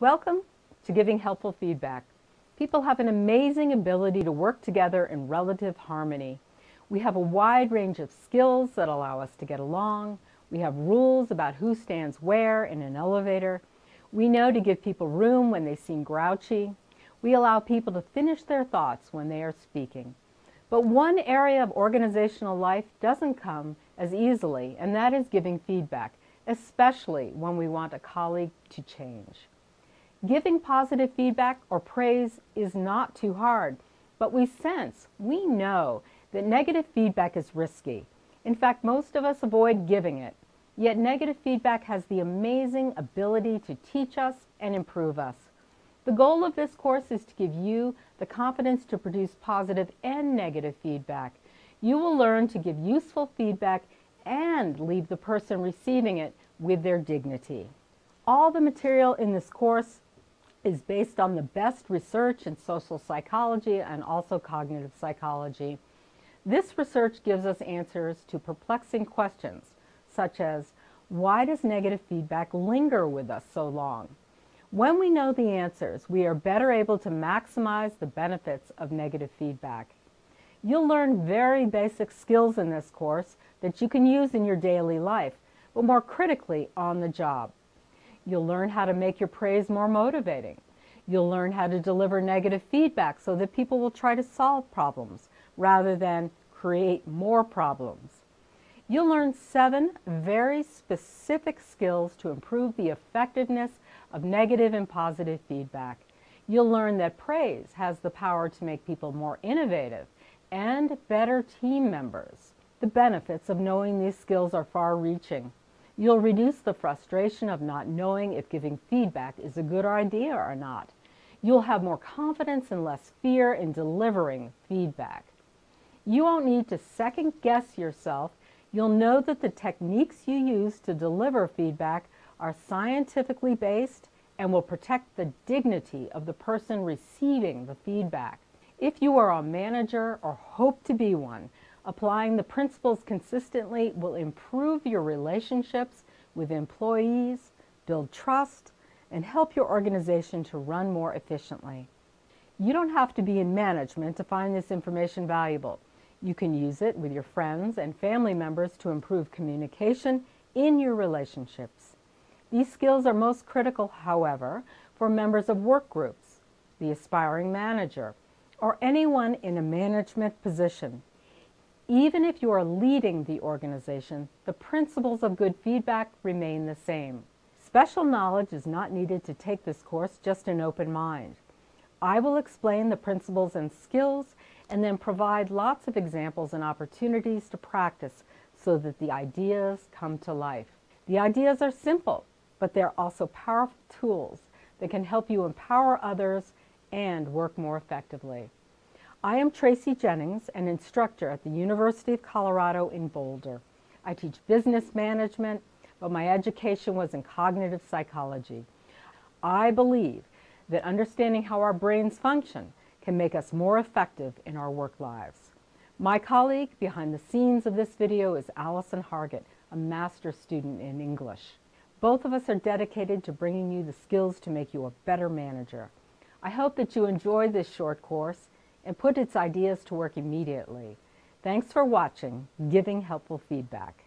Welcome to Giving Helpful Feedback. People have an amazing ability to work together in relative harmony. We have a wide range of skills that allow us to get along. We have rules about who stands where in an elevator. We know to give people room when they seem grouchy. We allow people to finish their thoughts when they are speaking. But one area of organizational life doesn't come as easily, and that is giving feedback, especially when we want a colleague to change. Giving positive feedback or praise is not too hard, but we sense, we know that negative feedback is risky. In fact, most of us avoid giving it. Yet negative feedback has the amazing ability to teach us and improve us. The goal of this course is to give you the confidence to produce positive and negative feedback. You will learn to give useful feedback and leave the person receiving it with their dignity. All the material in this course is based on the best research in social psychology and also cognitive psychology. This research gives us answers to perplexing questions, such as, why does negative feedback linger with us so long? When we know the answers, we are better able to maximize the benefits of negative feedback. You'll learn very basic skills in this course that you can use in your daily life, but more critically on the job. You'll learn how to make your praise more motivating. You'll learn how to deliver negative feedback so that people will try to solve problems rather than create more problems. You'll learn seven very specific skills to improve the effectiveness of negative and positive feedback. You'll learn that praise has the power to make people more innovative and better team members. The benefits of knowing these skills are far reaching. You'll reduce the frustration of not knowing if giving feedback is a good idea or not. You'll have more confidence and less fear in delivering feedback. You won't need to second guess yourself. You'll know that the techniques you use to deliver feedback are scientifically based and will protect the dignity of the person receiving the feedback. If you are a manager or hope to be one, Applying the principles consistently will improve your relationships with employees, build trust, and help your organization to run more efficiently. You don't have to be in management to find this information valuable. You can use it with your friends and family members to improve communication in your relationships. These skills are most critical, however, for members of work groups, the aspiring manager, or anyone in a management position. Even if you are leading the organization, the principles of good feedback remain the same. Special knowledge is not needed to take this course, just an open mind. I will explain the principles and skills and then provide lots of examples and opportunities to practice so that the ideas come to life. The ideas are simple, but they're also powerful tools that can help you empower others and work more effectively. I am Tracy Jennings, an instructor at the University of Colorado in Boulder. I teach business management, but my education was in cognitive psychology. I believe that understanding how our brains function can make us more effective in our work lives. My colleague behind the scenes of this video is Allison Hargett, a master's student in English. Both of us are dedicated to bringing you the skills to make you a better manager. I hope that you enjoy this short course and put its ideas to work immediately. Thanks for watching, giving helpful feedback.